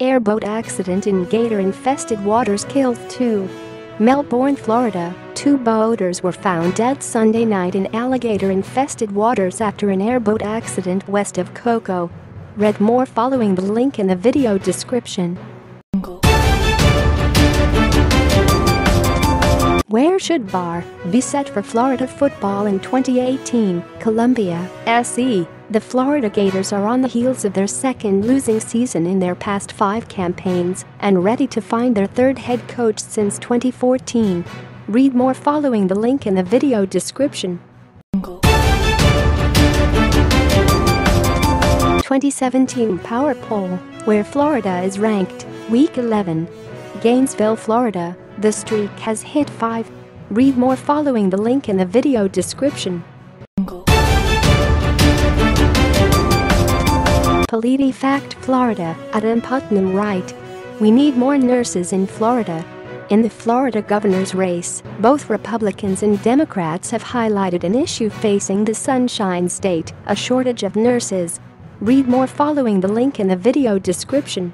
Airboat accident in gator-infested waters kills two. Melbourne, Florida, two boaters were found dead Sunday night in alligator-infested waters after an airboat accident west of Cocoa. Read more following the link in the video description. Where should bar be set for Florida football in 2018? Columbia, SC. The Florida Gators are on the heels of their second losing season in their past five campaigns and ready to find their third head coach since 2014. Read more following the link in the video description. 2017 Power Poll, where Florida is ranked, Week 11. Gainesville, Florida, the streak has hit 5. Read more following the link in the video description. PolitiFact Florida, Adam Putnam right. We need more nurses in Florida. In the Florida governor's race, both Republicans and Democrats have highlighted an issue facing the Sunshine State, a shortage of nurses. Read more following the link in the video description.